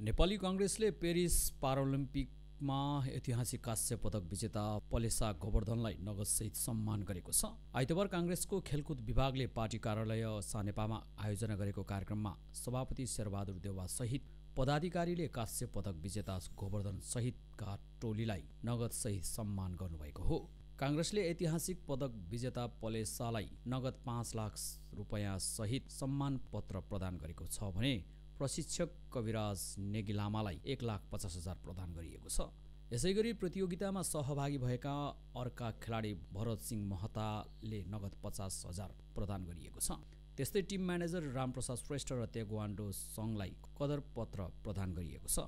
नेपाली कङ्ग्रेसले पेरिस पाराओलम्पिकमा ऐतिहासिक कांस्य पदक विजेता पलेसा गोवर्धनलाई नगदसहित सम्मान गरेको छ। आइतबार काङ्ग्रेसको खेलकुद विभागले पार्टी कार्यालय सानेपामा आयोजना गरेको कार्यक्रममा सभापति शेरबहादुर देउवा सहित पदाधिकारीले कांस्य पदक विजेता गोवर्धन सहितका टोलीलाई नगदसहित सम्मान गर्नुभएको हो। काङ्ग्रेसले ऐतिहासिक पदक विजेता पलेसालाई नगद पाँच लाख रुपियाँ सहित सम्मान पत्र प्रदान गरेको छ भने प्रशिक्षक कविराज नेगी लामालाई एक लाख पचास हजार प्रदान गरिएको छ। यसै गरी प्रतियोगितामा सहभागी भएका अर्का खेलाडी भरत सिंह महताले नगद पचास हजार प्रदान गरिएको छ। त्यस्तै टिम म्यानेजर रामप्रसाद श्रेष्ठ र तेगवान्डो सङ्घलाई कदर पत्र प्रदान गरिएको छ।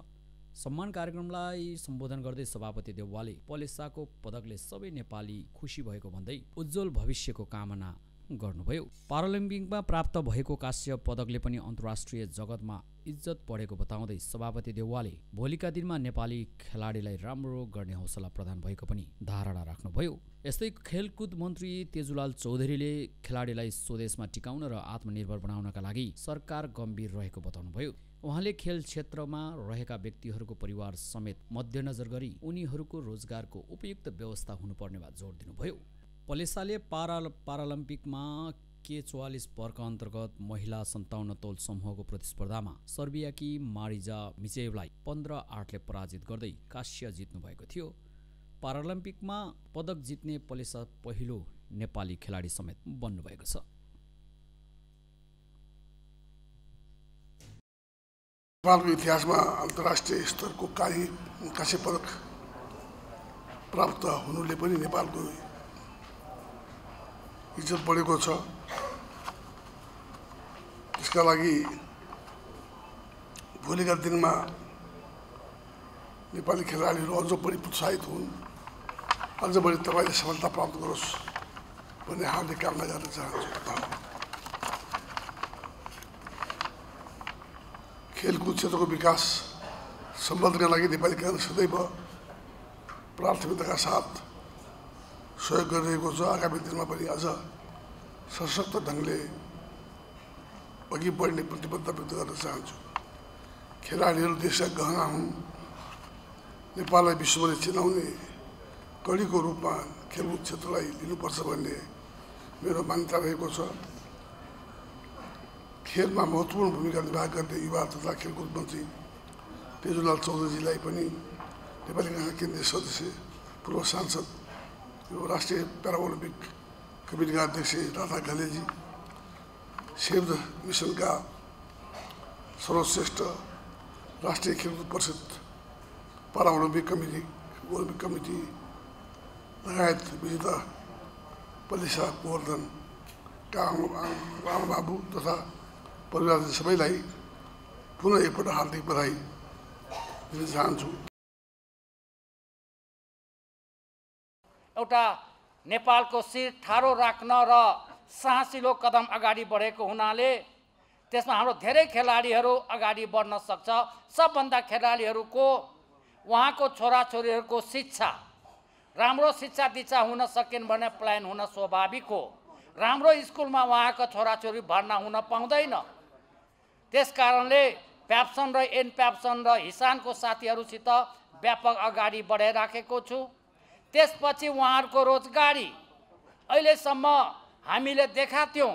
सम्मान कार्यक्रमलाई सम्बोधन गर्दै सभापति देउवाले पलेसाको पदकले सबै नेपाली खुसी भएको भन्दै उज्जवल भविष्यको कामना गर्नुभयो। पारालिम्पिकमा प्राप्त भएको काश्य पदकले पनि अन्तर्राष्ट्रिय जगतमा इज्जत बढेको बताउँदै सभापति देउवाले भोलिका दिनमा नेपाली खेलाडीलाई राम्रो गर्ने हौसला प्रदान भएको पनि धारणा राख्नुभयो। यस्तै खेलकुद मन्त्री तेजुलाल चौधरीले खेलाडीलाई स्वदेशमा टिकाउन र आत्मनिर्भर बनाउनका लागि सरकार गम्भीर रहेको बताउनुभयो। उहाँले खेल क्षेत्रमा रहेका व्यक्तिहरूको परिवार समेत मध्यनजर गरी उनीहरूको रोजगारको उपयुक्त व्यवस्था हुनुपर्नेमा जोड दिनुभयो। पलेसाले पारा पारालम्पिकमा के चौवालिस वर्ग अन्तर्गत महिला सन्ताउन्न तौल समूहको प्रतिस्पर्धामा सर्बियाकी मारिजा मिचेवलाई पन्ध्र आठले पराजित गर्दै काश्य जित्नु भएको थियो। पारालम्पिकमा पदक जित्ने पलेसा पहिलो नेपाली खेलाडी समेत बन्नुभएको छ। नेपालको इतिहासमा अन्तर्राष्ट्रिय स्तरको काँस्य पदक प्राप्त हुनुले पनि नेपालको इज्जत बढेको छ। त्यसका लागि भोलिका दिनमा नेपाली खेलाडीहरू अझ बढी प्रोत्साहित हुन्। अझ बढी तपाईँले सफलता प्राप्त गरोस् भन्ने हार्दिक कामना गर्न चाहन्छु। खेलकुद क्षेत्रको विकास सम्बन्धका लागि नेपाली काङ्ग्रेस सदैव प्राथमिकताका साथ सहयोग गरिरहेको छ आगामी दिनमा पनि अझ सशक्त ढङ्गले अघि बढ्ने प्रतिबद्धता व्यक्त गर्न चाहन्छु। खेलाडीहरू देशका गहना हुन्। नेपाललाई विश्वभरि चिनाउने कडीको रूपमा खेलकुद क्षेत्रलाई लिनुपर्छ भन्ने मेरो मान्यता रहेको छ। खेलमा महत्त्वपूर्ण भूमिका निर्वाह गर्ने युवा तथा खेलकुद मन्त्री तेजुलाल चौधरीजीलाई पनि नेपाली काङ्ग्रेस केन्द्रीय सदस्य पूर्व सांसद राष्ट्रिय प्यारा ओलम्पिक कमिटीका अध्यक्ष राधा घलेजी सेभ द मिसनका सर्वश्रेष्ठ राष्ट्रिय खेलकुद परिषद पारा ओलम्पिक कमिटी ओलम्पिक कमिटी लगायत विजेता पलिसा गोवर्धनका रामबाबु तथा परिवार सबैलाई पुनः एकपल्ट हार्दिक बधाई दिन चाहन्छु। एउटा नेपालको शिर ठाडो राख्न र साहसिलो कदम अगाडि बढेको हुनाले त्यसमा हाम्रो धेरै खेलाडीहरू अगाडि बढ्न सक्छ। सबभन्दा खेलाडीहरूको उहाँको छोराछोरीहरूको शिक्षा राम्रो शिक्षा दीक्षा हुन सकेन भने प्लान हुन स्वाभाविक हो। राम्रो स्कुलमा उहाँको छोराछोरी भर्ना हुन पाउँदैन। त्यस कारणले प्याप्सन र एन प्याप्सन र हिसानको साथीहरूसित व्यापक अगाडि बढाइराखेको छु। त्यसपछि उहाँहरूको रोजगारी। अहिलेसम्म हामीले देखा थियौँ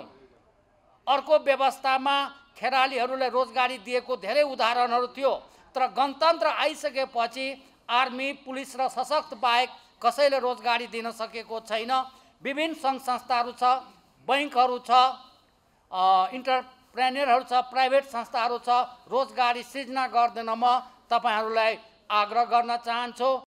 अर्को व्यवस्थामा खेलाडीहरूलाई रोजगारी दिएको धेरै उदाहरणहरू थियो तर गणतन्त्र आइसकेपछि आर्मी पुलिस र सशक्त बाहेक कसैले रोजगारी दिन सकेको छैन। विभिन्न सङ्घ संस्थाहरू छ बैङ्कहरू छ इन्टरप्रेनियरहरू छ प्राइभेट संस्थाहरू छ रोजगारी सृजना गर्दैन म तपाईँहरूलाई आग्रह गर्न चाहन्छु।